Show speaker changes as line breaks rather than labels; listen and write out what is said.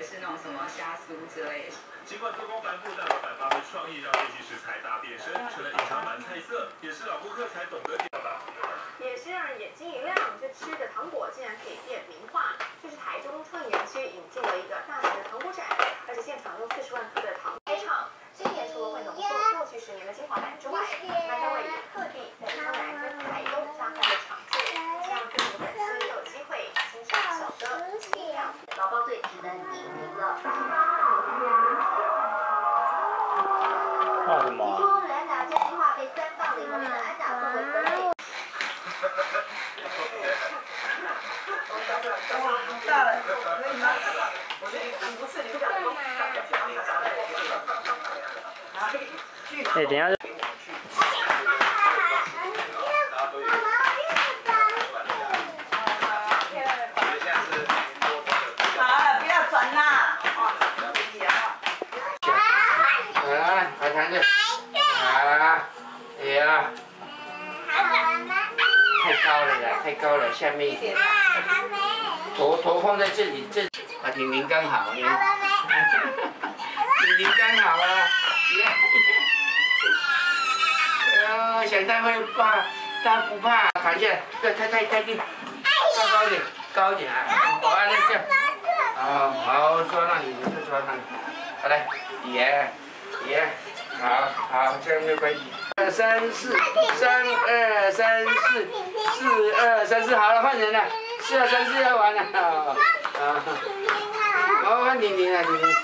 为是那种什么虾酥之类的。
尽管做工繁复，但老板发挥创意，让这些食材大变身，成了隐藏版菜色，也是老顾客才懂得表达。
也是让人眼睛一亮，这吃的糖果竟然可以变画
什么啊？
提供人打真心话被三棒里面的安打作为分类。
大了，可以吗？我觉得你不是，你不讲说，
哎，等一下。
好了，不要转啦。哦，可以啊。
啊，好长的。啊，哎呀，太高了啦，太高了，下面一点。头头放在这里，这啊，婷婷刚好，你。婷婷刚好啊。哎呀，想他会怕，他不怕，躺下，不要太太太低，再高点，高一点啊，好啊，那这样。啊，好，抓那里，再抓那里，好来，耶，好好，这样没关系。二三四，三二三四，四二三四，好了，换人了。四二三四要完了，啊！好换玲玲了，玲玲。